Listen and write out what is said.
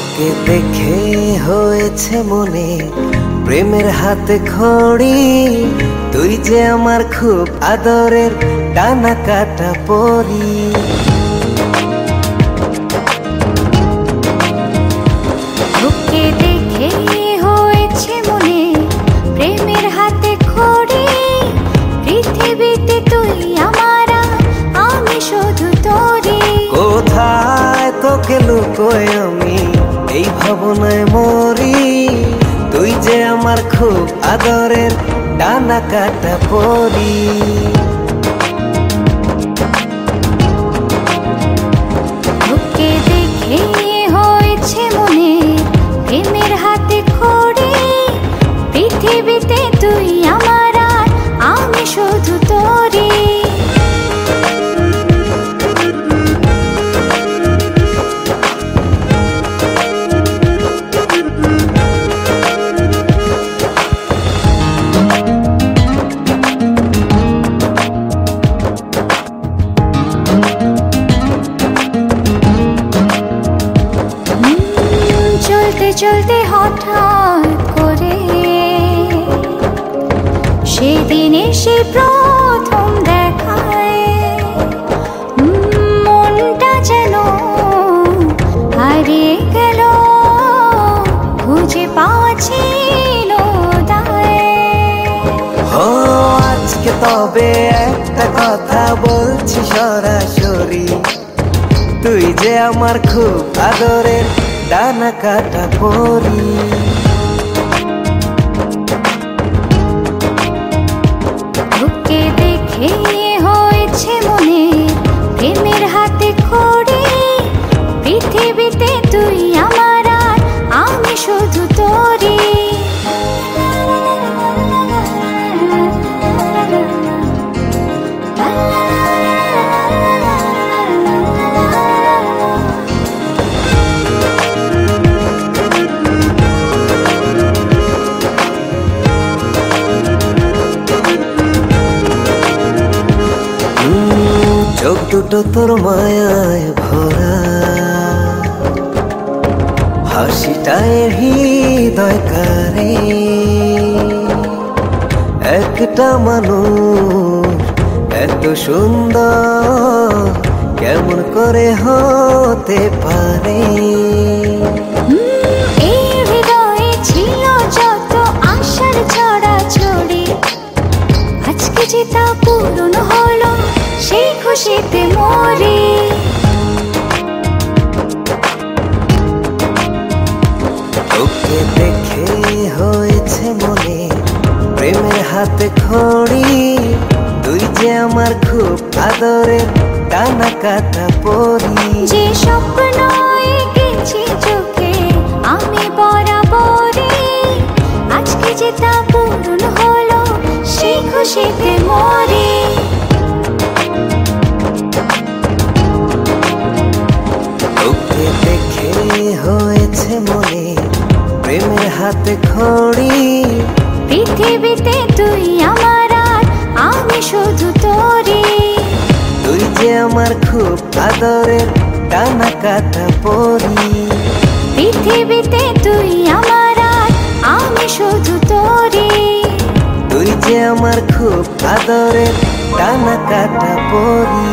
তোকে দেখে হয়েছে মনে প্রেমের হাতে খড়ি। তুই যে আমার খুব আদরের ডানা কাটা পরি। তোকে লুকোয় আমি? এই ভাবনায় মরি। তুই যে আমার খুব আদরের ডানা কাটা পরি। চলতে হঠাৎ করে। সেদিন এসে প্রথম দেখায় যেন হারিয়ে তবে একটা কথা বলছি সরাসরি। তুই যে আমার খুব আদরের ডানা করি তোকে দেখে হয়েছে হাতে করে পৃথিবীতে তুই আমার আর আমি শুধু চোখ দুটো তোর মায়ায় ভরা। হাসিটায় হৃদয় কারে। একটা মানুষ এত সুন্দর, কেমন করে হতে পারে? ছিল আজকে যে তা পূরণ সেই খুশিতে মরি। তোকে দেখে হয়েছে মনে প্রেমের হাতে খড়ি। তুই যে আমার খুব আদরে টানা কাটা পরি। যে হয়েছে মনে প্রেমের হাতে খড়ি। পৃথিবীতে তুই আমার আর আমি শুধু তোরে তুই যে আমার খুব আদরের টানা কাটা পরি। পৃথিবীতে তুই আমার আর আমি শুধু তোরে তুই যে আমার খুব আদরের টানা কাটা পরি।